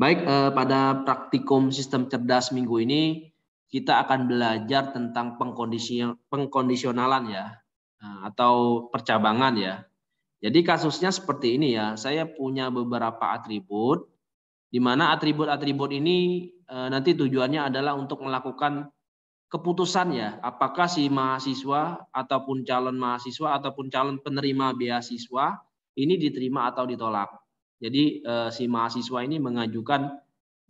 Baik, eh, pada praktikum sistem cerdas minggu ini kita akan belajar tentang pengkondisionalan ya eh, atau percabangan ya. Jadi kasusnya seperti ini ya. Saya punya beberapa atribut di mana atribut-atribut ini eh, nanti tujuannya adalah untuk melakukan keputusan ya, apakah si mahasiswa ataupun calon mahasiswa ataupun calon penerima beasiswa ini diterima atau ditolak. Jadi eh, si mahasiswa ini mengajukan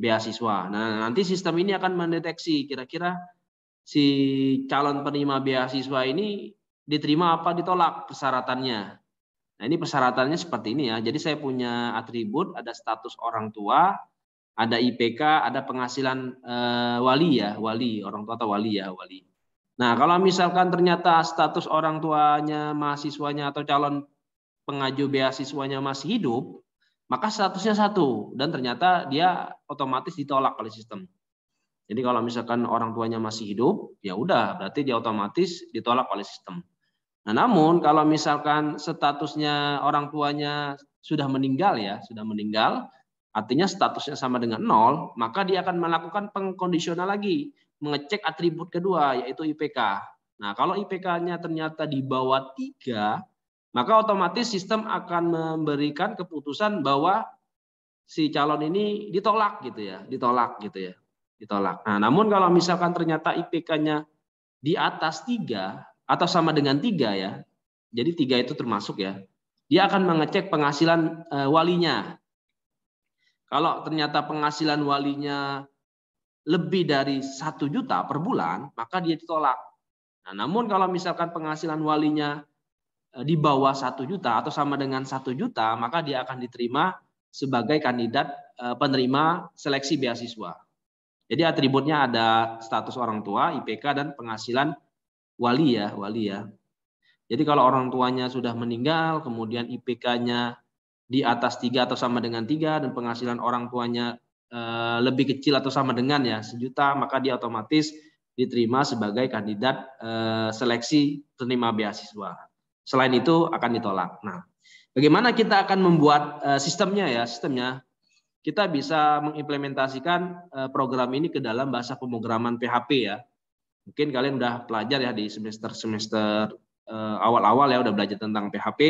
beasiswa. Nah, nanti sistem ini akan mendeteksi kira-kira si calon penerima beasiswa ini diterima apa ditolak persyaratannya. Nah, ini persyaratannya seperti ini ya. Jadi saya punya atribut, ada status orang tua, ada IPK, ada penghasilan eh, wali ya, wali orang tua atau wali ya, wali. Nah, kalau misalkan ternyata status orang tuanya, mahasiswanya atau calon pengaju beasiswanya masih hidup, maka statusnya satu dan ternyata dia otomatis ditolak oleh sistem. Jadi kalau misalkan orang tuanya masih hidup, ya udah berarti dia otomatis ditolak oleh sistem. Nah, namun kalau misalkan statusnya orang tuanya sudah meninggal ya, sudah meninggal, artinya statusnya sama dengan nol, maka dia akan melakukan pengkondisional lagi, mengecek atribut kedua, yaitu IPK. Nah, kalau IPK-nya ternyata di bawah tiga, maka otomatis sistem akan memberikan keputusan bahwa si calon ini ditolak gitu ya, ditolak gitu ya, ditolak. Nah, namun kalau misalkan ternyata IPK-nya di atas tiga atau sama dengan tiga ya, jadi tiga itu termasuk ya, dia akan mengecek penghasilan e, walinya. Kalau ternyata penghasilan walinya lebih dari satu juta per bulan, maka dia ditolak. Nah, namun kalau misalkan penghasilan walinya eh, di bawah satu juta atau sama dengan satu juta, maka dia akan diterima sebagai kandidat eh, penerima seleksi beasiswa. Jadi atributnya ada status orang tua, IPK dan penghasilan wali ya, wali ya. Jadi kalau orang tuanya sudah meninggal, kemudian IPK-nya di atas tiga atau sama dengan tiga dan penghasilan orang tuanya eh, lebih kecil atau sama dengan ya sejuta maka dia otomatis diterima sebagai kandidat eh, seleksi penerima beasiswa. Selain itu akan ditolak. Nah, bagaimana kita akan membuat eh, sistemnya ya sistemnya? Kita bisa mengimplementasikan program ini ke dalam bahasa pemrograman PHP ya. Mungkin kalian udah pelajar ya di semester semester awal-awal ya udah belajar tentang PHP.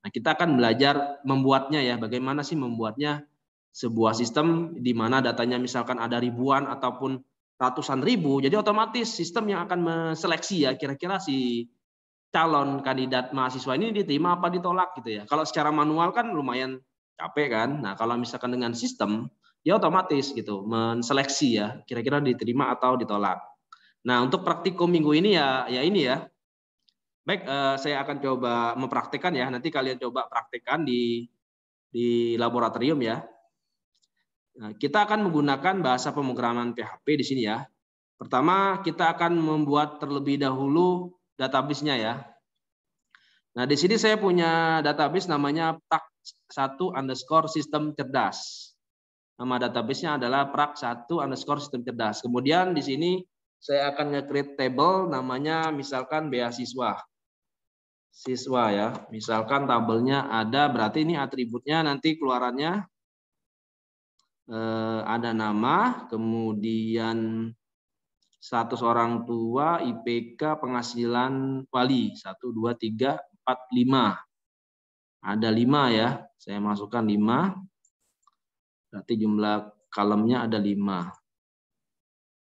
Nah, kita akan belajar membuatnya ya, bagaimana sih membuatnya sebuah sistem di mana datanya misalkan ada ribuan ataupun ratusan ribu, jadi otomatis sistem yang akan menseleksi ya kira-kira si calon kandidat mahasiswa ini diterima apa ditolak gitu ya. Kalau secara manual kan lumayan capek kan. Nah, kalau misalkan dengan sistem ya otomatis gitu menseleksi ya kira-kira diterima atau ditolak. Nah, untuk praktikum minggu ini ya ya ini ya Baik, uh, saya akan coba mempraktekkan ya. Nanti kalian coba praktekkan di di laboratorium ya. Nah, kita akan menggunakan bahasa pemrograman PHP di sini ya. Pertama, kita akan membuat terlebih dahulu database-nya ya. Nah, di sini saya punya database namanya prak1 underscore sistem cerdas. Nama database-nya adalah prak1 underscore sistem cerdas. Kemudian di sini saya akan nge-create table namanya misalkan beasiswa siswa ya. Misalkan tabelnya ada, berarti ini atributnya nanti keluarannya eh, ada nama, kemudian status orang tua, IPK, penghasilan wali. 1, 2, 3, 4, 5. Ada 5 ya, saya masukkan 5. Berarti jumlah kalemnya ada 5.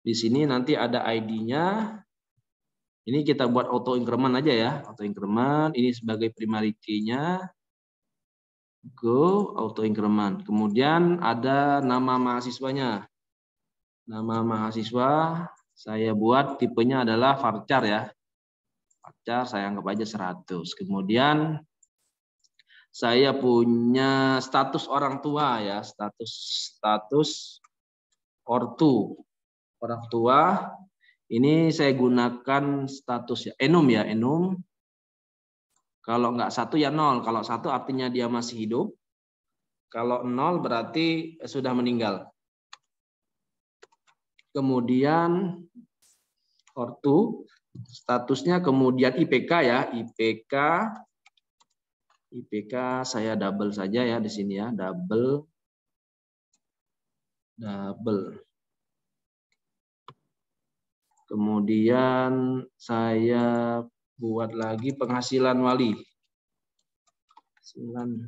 Di sini nanti ada ID-nya, ini kita buat auto increment aja ya, auto increment. Ini sebagai primary key-nya. Go auto increment. Kemudian ada nama mahasiswanya. Nama mahasiswa saya buat tipenya adalah varchar ya. Varchar saya anggap aja 100. Kemudian saya punya status orang tua ya, status status ortu. Orang tua ini saya gunakan status ya enum ya enum. Kalau nggak satu ya nol. Kalau satu artinya dia masih hidup. Kalau nol berarti sudah meninggal. Kemudian ortu statusnya kemudian IPK ya IPK IPK saya double saja ya di sini ya double double. Kemudian saya buat lagi penghasilan wali.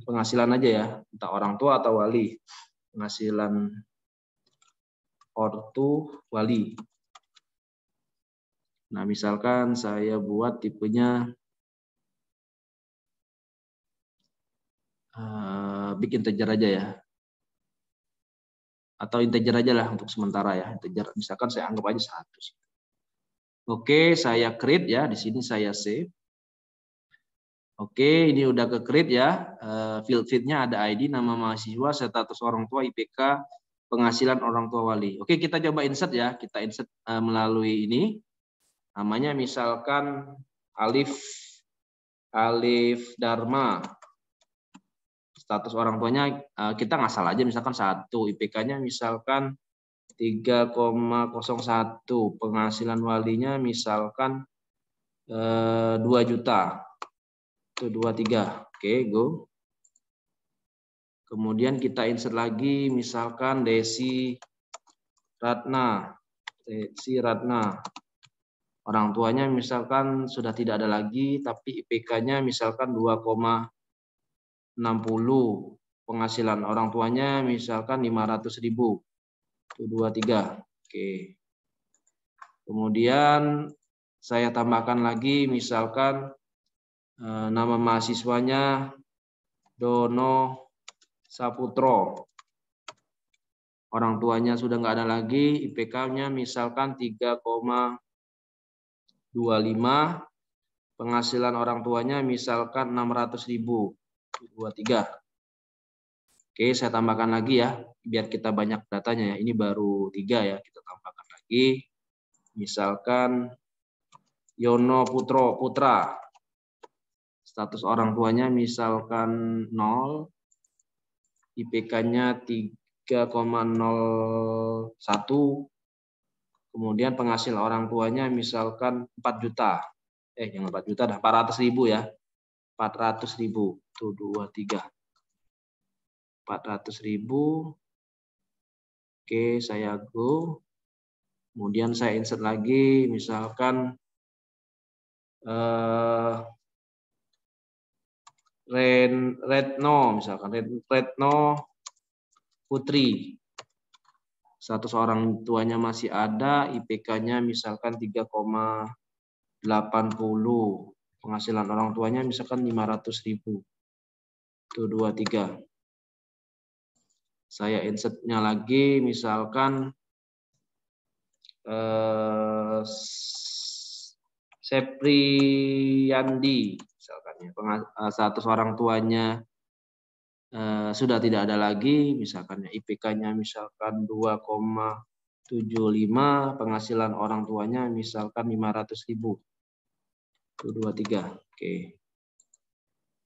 Penghasilan, aja ya, entah orang tua atau wali. Penghasilan ortu wali. Nah, misalkan saya buat tipenya uh, big integer aja ya. Atau integer aja lah untuk sementara ya. Integer, misalkan saya anggap aja 100. Oke, saya create ya. Di sini saya save. Oke, ini udah ke create ya. Eh, field feednya ada ID, nama mahasiswa, status orang tua, IPK, penghasilan orang tua wali. Oke, kita coba insert ya. Kita insert eh, melalui ini. Namanya misalkan Alif Alif Dharma. Status orang tuanya eh, kita ngasal aja misalkan satu, IPK-nya misalkan 3,01 penghasilan walinya misalkan eh, 2 juta itu 23 oke go kemudian kita insert lagi misalkan Desi Ratna Desi Ratna orang tuanya misalkan sudah tidak ada lagi tapi IPK-nya misalkan 2,60 penghasilan orang tuanya misalkan 500 ribu satu, dua, tiga. Oke. Kemudian saya tambahkan lagi misalkan eh, nama mahasiswanya Dono Saputro. Orang tuanya sudah nggak ada lagi, IPK-nya misalkan 3,25, penghasilan orang tuanya misalkan 600 ribu, 23. Oke, saya tambahkan lagi ya, biar kita banyak datanya ya. Ini baru tiga ya, kita tambahkan lagi. Misalkan Yono Putro Putra, status orang tuanya misalkan 0, IPK-nya 3,01, kemudian penghasil orang tuanya misalkan 4 juta, eh jangan 4 juta dah, 400 ribu ya, 400 ribu, tuh 2, 3. 400 ribu. Oke, saya go. Kemudian saya insert lagi, misalkan uh, Ren, Retno, misalkan Retno Putri. Satu seorang tuanya masih ada, IPK-nya misalkan 3,80. Penghasilan orang tuanya misalkan 500 ribu. Itu dua tiga saya insertnya lagi misalkan eh, ya eh, status orang tuanya eh, sudah tidak ada lagi misalkan ya IPK-nya misalkan 2,75 penghasilan orang tuanya misalkan 500 ribu itu dua tiga oke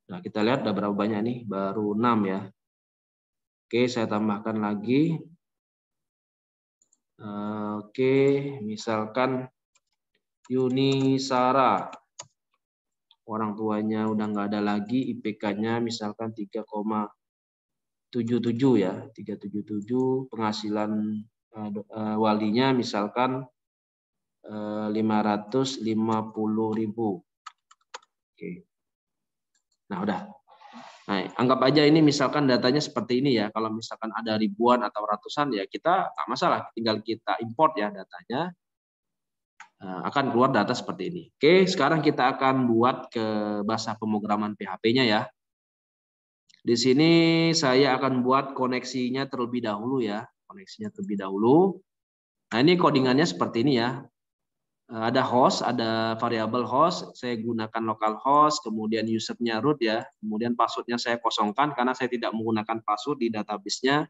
nah kita lihat udah berapa banyak nih baru 6 ya Oke, saya tambahkan lagi. Oke, misalkan Yuni Sara. Orang tuanya udah nggak ada lagi, IPK-nya misalkan 3,77 ya, 377. Penghasilan uh, walinya misalkan uh, 550 ribu. Oke. Nah, udah. Nah, anggap aja ini misalkan datanya seperti ini ya. Kalau misalkan ada ribuan atau ratusan ya kita nggak masalah, tinggal kita import ya datanya. Eh, akan keluar data seperti ini. Oke, sekarang kita akan buat ke bahasa pemrograman PHP-nya ya. Di sini saya akan buat koneksinya terlebih dahulu ya. Koneksinya terlebih dahulu. Nah, ini codingannya seperti ini ya. Eh, ada host, ada variabel host, saya gunakan local host, kemudian usernya root ya, kemudian passwordnya saya kosongkan karena saya tidak menggunakan password di database-nya.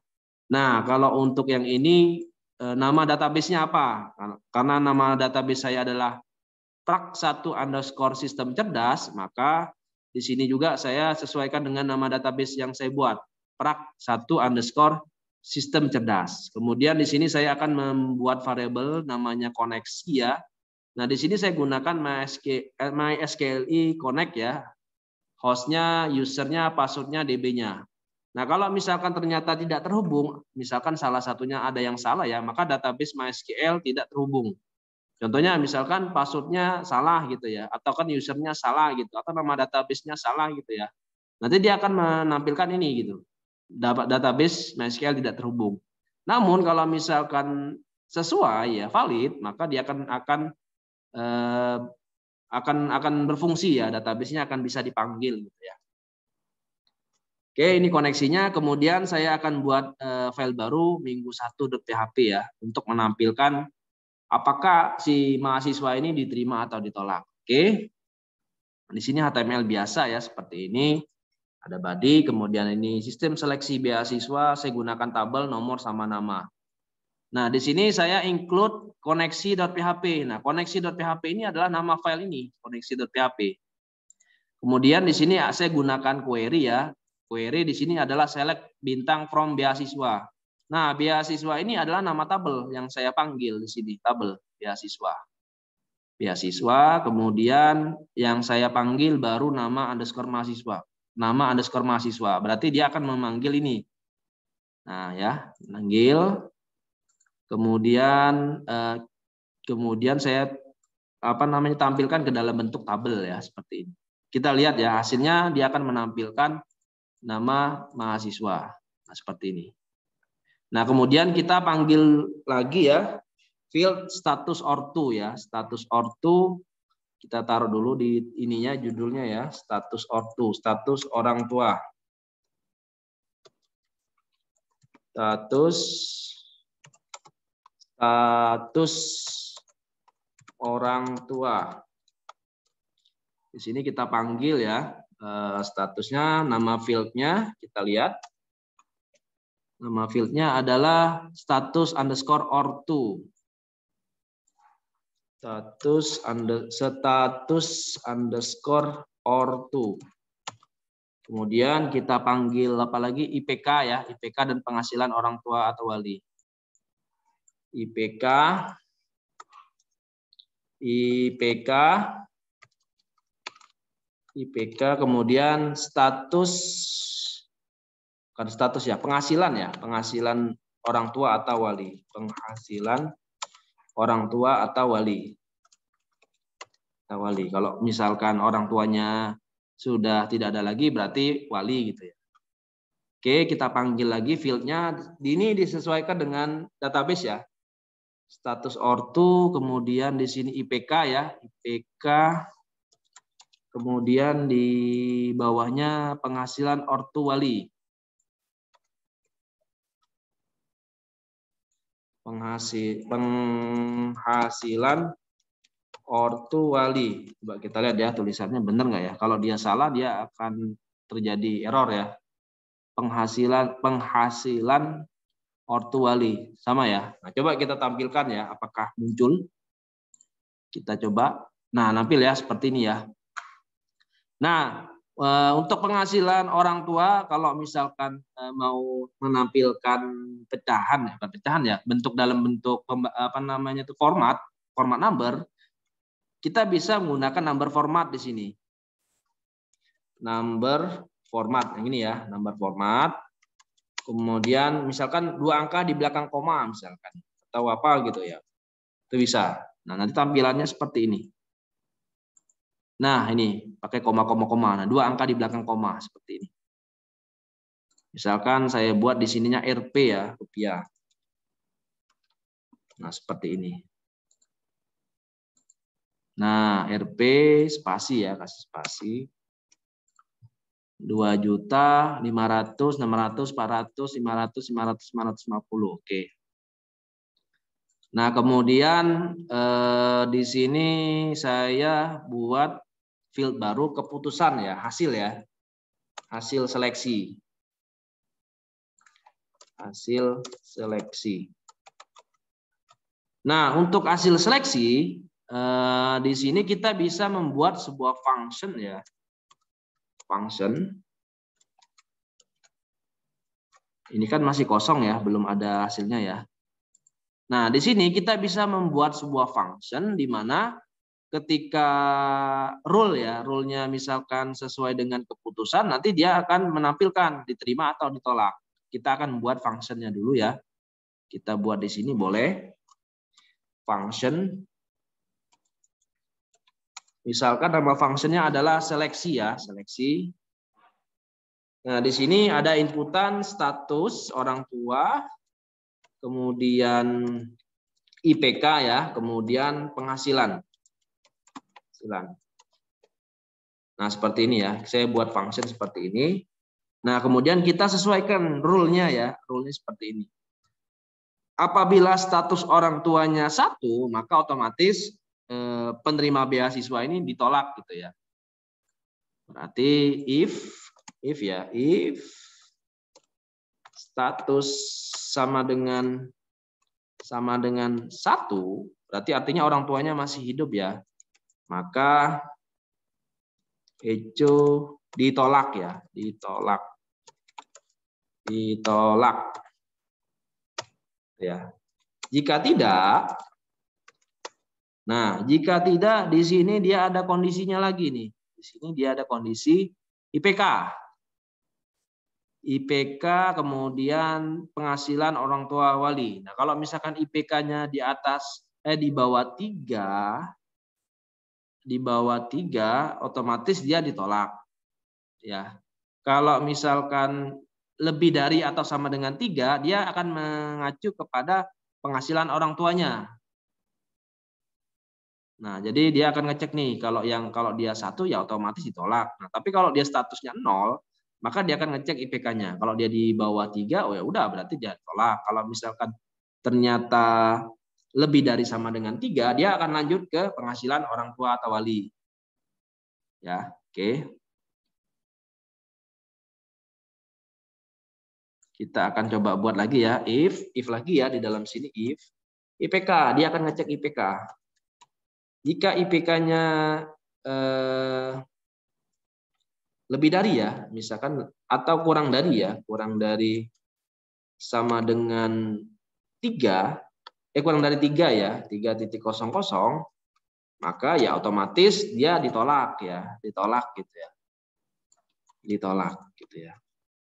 Nah, kalau untuk yang ini nama database-nya apa? Karena nama database saya adalah prak1 underscore sistem cerdas, maka di sini juga saya sesuaikan dengan nama database yang saya buat, prak1 underscore sistem cerdas. Kemudian di sini saya akan membuat variabel namanya koneksi ya, Nah, di sini saya gunakan MySQLi Connect ya. Hostnya, usernya, passwordnya, DB-nya. Nah, kalau misalkan ternyata tidak terhubung, misalkan salah satunya ada yang salah ya, maka database MySQL tidak terhubung. Contohnya misalkan passwordnya salah gitu ya, atau kan usernya salah gitu, atau nama database-nya salah gitu ya. Nanti dia akan menampilkan ini gitu. Database MySQL tidak terhubung. Namun kalau misalkan sesuai ya valid, maka dia akan akan eh, akan akan berfungsi ya, database-nya akan bisa dipanggil gitu ya. Oke, ini koneksinya. Kemudian saya akan buat uh, file baru minggu 1.php ya untuk menampilkan apakah si mahasiswa ini diterima atau ditolak. Oke. Di sini HTML biasa ya seperti ini. Ada body, kemudian ini sistem seleksi beasiswa, saya gunakan tabel nomor sama nama. Nah, di sini saya include koneksi.php. Nah, koneksi.php ini adalah nama file ini, koneksi.php. Kemudian di sini saya gunakan query ya, Query di sini adalah select bintang from beasiswa. Nah, beasiswa ini adalah nama tabel yang saya panggil di sini, tabel beasiswa. Beasiswa, kemudian yang saya panggil baru nama underscore mahasiswa. Nama underscore mahasiswa, berarti dia akan memanggil ini. Nah, ya, manggil. Kemudian eh, kemudian saya apa namanya tampilkan ke dalam bentuk tabel ya seperti ini. Kita lihat ya hasilnya dia akan menampilkan nama mahasiswa. Nah, seperti ini. Nah, kemudian kita panggil lagi ya field status ortu ya, status ortu kita taruh dulu di ininya judulnya ya, status ortu, status orang tua. Status status orang tua. Di sini kita panggil ya, statusnya, nama fieldnya kita lihat. Nama fieldnya adalah status underscore ortu. Status under, status underscore ortu. Kemudian kita panggil apa lagi IPK ya, IPK dan penghasilan orang tua atau wali. IPK IPK IPK kemudian status kan status ya penghasilan ya penghasilan orang tua atau wali. Penghasilan orang tua atau wali. Atau wali. Kalau misalkan orang tuanya sudah tidak ada lagi berarti wali gitu ya. Oke kita panggil lagi fieldnya. Ini disesuaikan dengan database ya. Status ortu kemudian di sini IPK ya. IPK Kemudian di bawahnya penghasilan ortu wali. Penghasil, penghasilan ortu wali. Coba kita lihat ya tulisannya benar nggak ya. Kalau dia salah dia akan terjadi error ya. Penghasilan penghasilan ortu wali sama ya. Nah, coba kita tampilkan ya apakah muncul. Kita coba. Nah, nampil ya seperti ini ya. Nah, eh, untuk penghasilan orang tua kalau misalkan eh, mau menampilkan pecahan ya, pecahan ya, bentuk dalam bentuk apa namanya itu format, format number, kita bisa menggunakan number format di sini. Number format yang ini ya, number format. Kemudian misalkan dua angka di belakang koma misalkan atau apa gitu ya. Itu bisa. Nah, nanti tampilannya seperti ini. Nah, ini pakai koma koma koma. Nah, dua angka di belakang koma seperti ini. Misalkan saya buat di sininya RP ya, rupiah. Nah, seperti ini. Nah, RP spasi ya, kasih spasi. 2 juta, 500, 600, 400, 500, 500, 550. Oke. Nah, kemudian eh, di sini saya buat field baru keputusan ya, hasil ya. Hasil seleksi. Hasil seleksi. Nah, untuk hasil seleksi eh, di sini kita bisa membuat sebuah function ya. Function. Ini kan masih kosong ya, belum ada hasilnya ya. Nah, di sini kita bisa membuat sebuah function di mana ketika rule ya, rule-nya misalkan sesuai dengan keputusan, nanti dia akan menampilkan diterima atau ditolak. Kita akan membuat functionnya dulu ya. Kita buat di sini boleh. Function. Misalkan nama functionnya adalah seleksi ya, seleksi. Nah, di sini ada inputan status orang tua, kemudian IPK ya, kemudian penghasilan penghasilan. Nah, seperti ini ya. Saya buat function seperti ini. Nah, kemudian kita sesuaikan rule-nya ya. Rule-nya seperti ini. Apabila status orang tuanya satu, maka otomatis eh, penerima beasiswa ini ditolak gitu ya. Berarti if if ya, if status sama dengan sama dengan satu, berarti artinya orang tuanya masih hidup ya maka Ejo ditolak ya, ditolak. Ditolak. Ya. Jika tidak Nah, jika tidak di sini dia ada kondisinya lagi nih. Di sini dia ada kondisi IPK. IPK kemudian penghasilan orang tua wali. Nah, kalau misalkan IPK-nya di atas eh di bawah tiga di bawah tiga, otomatis dia ditolak. Ya, kalau misalkan lebih dari atau sama dengan tiga, dia akan mengacu kepada penghasilan orang tuanya. Nah, jadi dia akan ngecek nih kalau yang kalau dia satu ya otomatis ditolak. Nah, tapi kalau dia statusnya nol, maka dia akan ngecek IPK-nya. Kalau dia di bawah tiga, oh ya udah berarti dia tolak. Kalau misalkan ternyata lebih dari sama dengan tiga, dia akan lanjut ke penghasilan orang tua atau wali. Ya, oke. Kita akan coba buat lagi ya, if, if lagi ya di dalam sini if, IPK, dia akan ngecek IPK. Jika IPK-nya eh, lebih dari ya, misalkan atau kurang dari ya, kurang dari sama dengan tiga, eh kurang dari tiga ya, tiga titik kosong kosong, maka ya otomatis dia ditolak ya, ditolak gitu ya, ditolak gitu ya.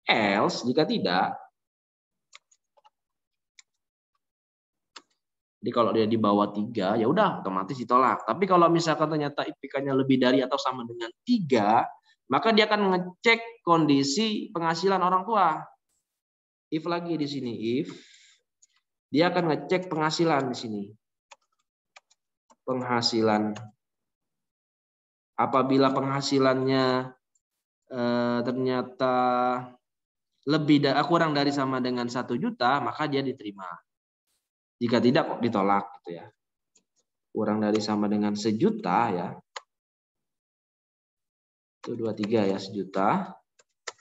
Else jika tidak, jadi kalau dia di bawah tiga, ya udah otomatis ditolak. Tapi kalau misalkan ternyata IPK-nya lebih dari atau sama dengan tiga, maka dia akan ngecek kondisi penghasilan orang tua. If lagi di sini, if dia akan ngecek penghasilan di sini. Penghasilan. Apabila penghasilannya eh, ternyata lebih dari kurang dari sama dengan satu juta, maka dia diterima. Jika tidak kok ditolak gitu ya. Kurang dari sama dengan sejuta ya. Itu dua tiga ya sejuta.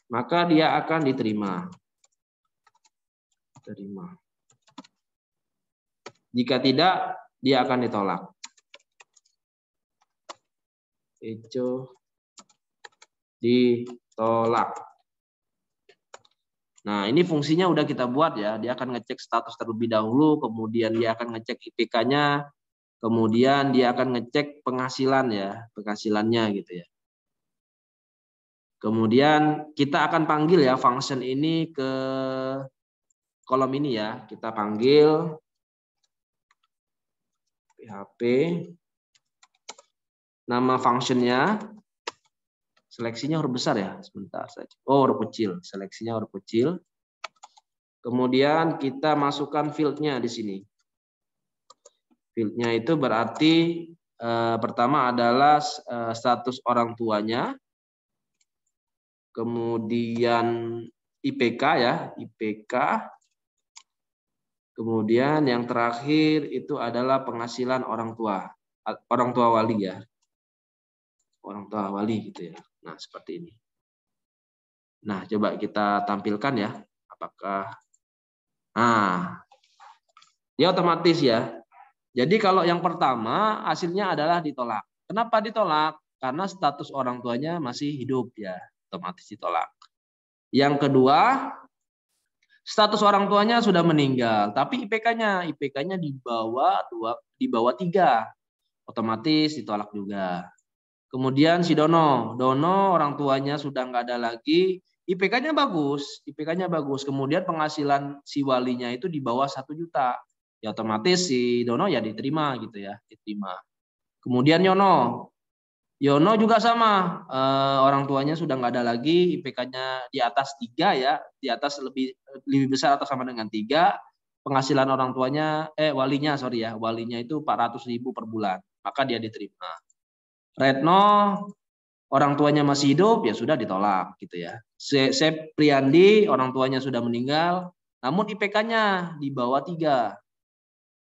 Maka dia akan diterima. Terima. Jika tidak, dia akan ditolak. Ejo ditolak. Nah, ini fungsinya udah kita buat ya. Dia akan ngecek status terlebih dahulu, kemudian dia akan ngecek IPK-nya, kemudian dia akan ngecek penghasilan ya, penghasilannya gitu ya. Kemudian kita akan panggil ya function ini ke kolom ini ya. Kita panggil PHP nama functionnya. Seleksinya huruf besar ya sebentar saja oh huruf kecil. Seleksinya huruf kecil. Kemudian kita masukkan fieldnya di sini. Fieldnya itu berarti eh, pertama adalah eh, status orang tuanya kemudian IPK ya IPK Kemudian yang terakhir itu adalah penghasilan orang tua, orang tua wali ya. Orang tua wali gitu ya. Nah, seperti ini. Nah, coba kita tampilkan ya. Apakah Nah, dia otomatis ya. Jadi kalau yang pertama hasilnya adalah ditolak. Kenapa ditolak? Karena status orang tuanya masih hidup ya, otomatis ditolak. Yang kedua, status orang tuanya sudah meninggal, tapi IPK-nya IPK-nya di bawah dua di bawah tiga. otomatis ditolak juga. Kemudian si Dono, Dono orang tuanya sudah nggak ada lagi, IPK-nya bagus, IPK-nya bagus. Kemudian penghasilan si walinya itu di bawah satu juta, ya otomatis si Dono ya diterima gitu ya, diterima. Kemudian Yono, Yono juga sama, eh, orang tuanya sudah nggak ada lagi, IPK-nya di atas tiga ya, di atas lebih lebih besar atau sama dengan tiga, penghasilan orang tuanya, eh walinya sorry ya, walinya itu 400 ribu per bulan, maka dia diterima. Retno orang tuanya masih hidup ya sudah ditolak gitu ya. Sep Priandi orang tuanya sudah meninggal. Namun IPK-nya di bawah tiga.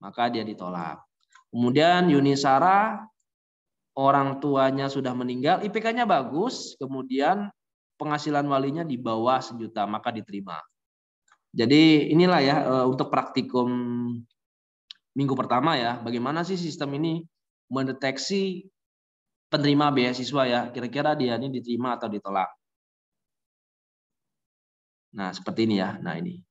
Maka dia ditolak. Kemudian Yunisara orang tuanya sudah meninggal IPK-nya bagus kemudian penghasilan walinya di bawah sejuta maka diterima. Jadi inilah ya eh, untuk praktikum minggu pertama ya bagaimana sih sistem ini mendeteksi penerima beasiswa ya, kira-kira dia ini diterima atau ditolak. Nah, seperti ini ya. Nah, ini.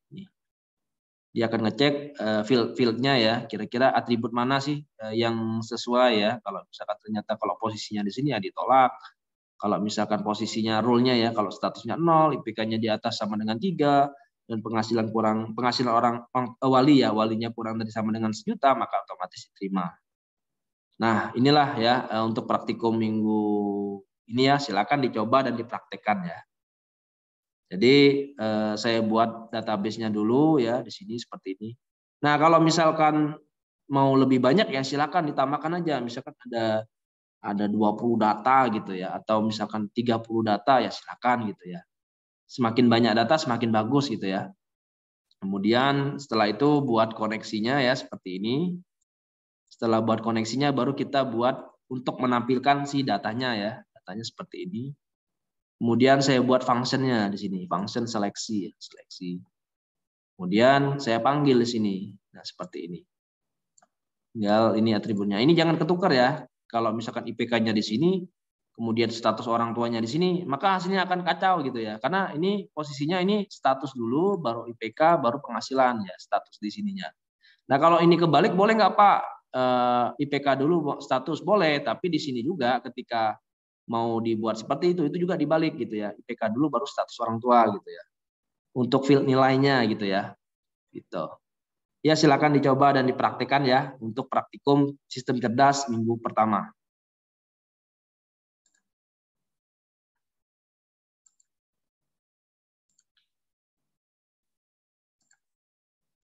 Dia akan ngecek uh, field fieldnya ya, kira-kira atribut mana sih uh, yang sesuai ya. Kalau misalkan ternyata kalau posisinya di sini ya ditolak. Kalau misalkan posisinya rule-nya ya, kalau statusnya nol, IPK-nya di atas sama dengan tiga dan penghasilan kurang penghasilan orang, orang wali ya, walinya kurang dari sama dengan sejuta, maka otomatis diterima. Nah, inilah ya eh, untuk praktikum minggu ini ya, silakan dicoba dan dipraktekkan ya. Jadi eh, saya buat database-nya dulu ya di sini seperti ini. Nah, kalau misalkan mau lebih banyak ya silakan ditambahkan aja. Misalkan ada ada 20 data gitu ya atau misalkan 30 data ya silakan gitu ya. Semakin banyak data semakin bagus gitu ya. Kemudian setelah itu buat koneksinya ya seperti ini. Setelah buat koneksinya baru kita buat untuk menampilkan si datanya ya. Datanya seperti ini. Kemudian saya buat functionnya di sini, function seleksi, seleksi. Kemudian saya panggil di sini. Nah, seperti ini. Tinggal ini atributnya. Ini jangan ketukar ya. Kalau misalkan IPK-nya di sini, kemudian status orang tuanya di sini, maka hasilnya akan kacau gitu ya. Karena ini posisinya ini status dulu, baru IPK, baru penghasilan ya, status di sininya. Nah, kalau ini kebalik boleh nggak Pak? eh, IPK dulu status boleh, tapi di sini juga ketika mau dibuat seperti itu itu juga dibalik gitu ya. IPK dulu baru status orang tua gitu ya. Untuk field nilainya gitu ya. Gitu. Ya silakan dicoba dan dipraktikkan ya untuk praktikum sistem cerdas minggu pertama.